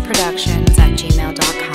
Productions at gmail.com.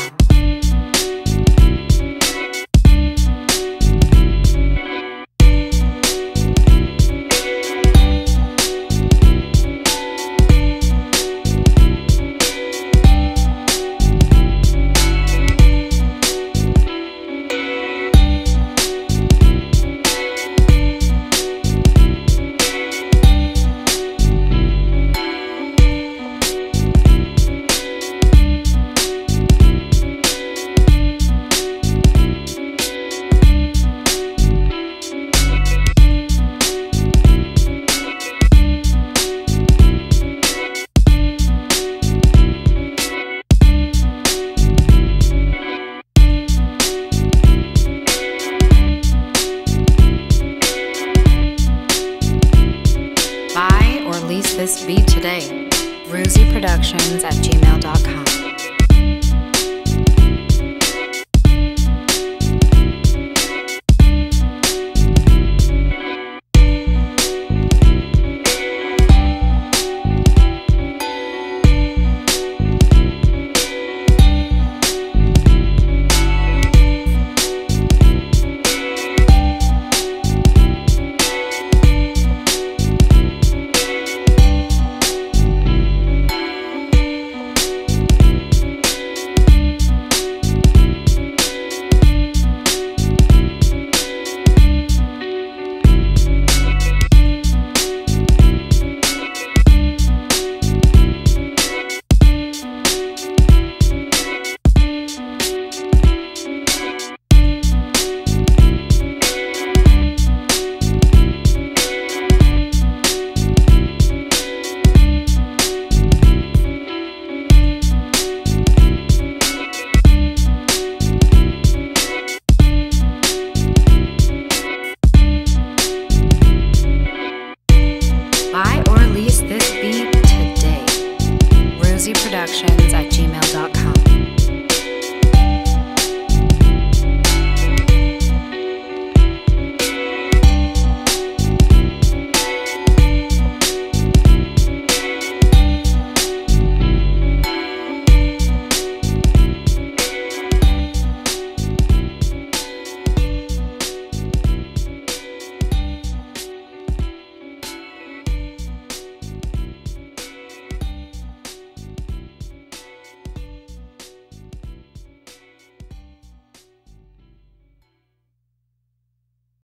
this be today. Rosie Productions at gmail.com.